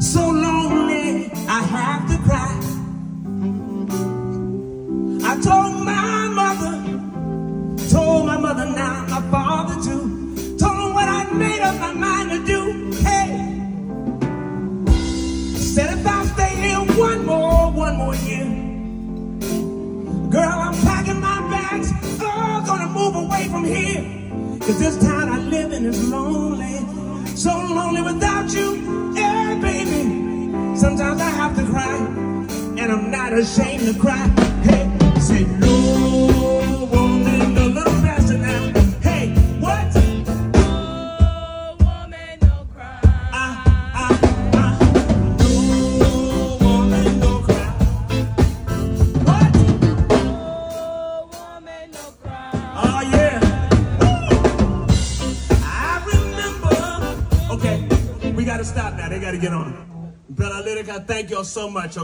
So lonely, I have to cry. I told my mother, told my mother now, my father too. Told him what I made up my mind to do. Hey, said if I stay here one more, one more year, girl, I'm packing my bags. Oh, gonna move away from here. Cause this town I live in is lonely. So lonely without you. Yeah, baby. Sometimes I have to cry. And I'm not ashamed to cry. Hey, say no we gotta stop now. They gotta get on. Bella Lyric, I thank y'all so much.